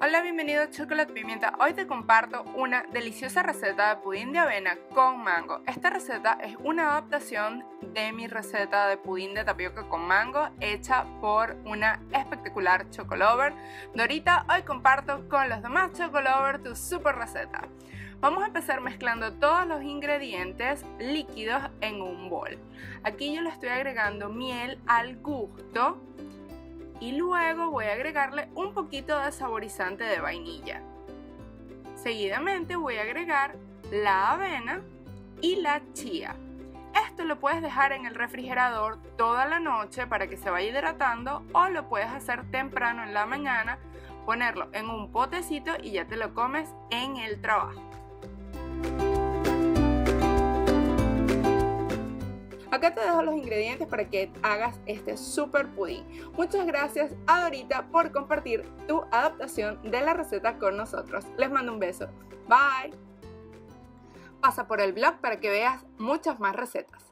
Hola, bienvenido a Chocolate Pimienta. Hoy te comparto una deliciosa receta de pudín de avena con mango. Esta receta es una adaptación de mi receta de pudín de tapioca con mango hecha por una espectacular chocolover. Dorita, hoy comparto con los demás chocolover tu super receta. Vamos a empezar mezclando todos los ingredientes líquidos en un bol. Aquí yo le estoy agregando miel al gusto y luego voy a agregarle un poquito de saborizante de vainilla. Seguidamente voy a agregar la avena y la chía. Esto lo puedes dejar en el refrigerador toda la noche para que se vaya hidratando o lo puedes hacer temprano en la mañana, ponerlo en un potecito y ya te lo comes en el trabajo. Acá te dejo los ingredientes para que hagas este super pudín. Muchas gracias a Dorita por compartir tu adaptación de la receta con nosotros. Les mando un beso. Bye. Pasa por el blog para que veas muchas más recetas.